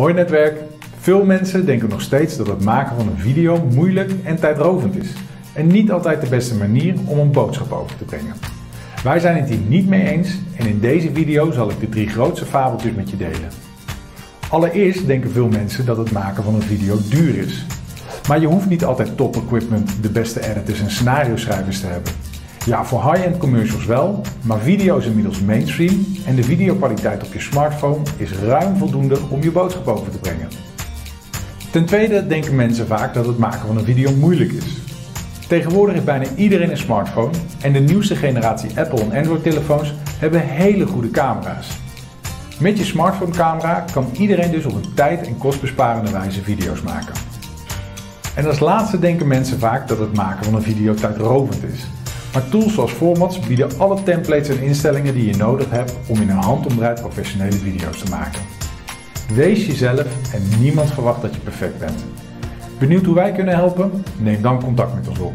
Hoi netwerk. Veel mensen denken nog steeds dat het maken van een video moeilijk en tijdrovend is. En niet altijd de beste manier om een boodschap over te brengen. Wij zijn het hier niet mee eens en in deze video zal ik de drie grootste fabeltjes met je delen. Allereerst denken veel mensen dat het maken van een video duur is. Maar je hoeft niet altijd top equipment, de beste editors en scenario schrijvers te hebben. Ja, voor high-end commercials wel, maar video is inmiddels mainstream en de videokwaliteit op je smartphone is ruim voldoende om je boodschap over te brengen. Ten tweede denken mensen vaak dat het maken van een video moeilijk is. Tegenwoordig heeft bijna iedereen een smartphone en de nieuwste generatie Apple en Android telefoons hebben hele goede camera's. Met je smartphone camera kan iedereen dus op een tijd- en kostbesparende wijze video's maken. En als laatste denken mensen vaak dat het maken van een video tijdrovend is. Maar tools zoals Formats bieden alle templates en instellingen die je nodig hebt om in een handomdraai professionele video's te maken. Wees jezelf en niemand verwacht dat je perfect bent. Benieuwd hoe wij kunnen helpen? Neem dan contact met ons op.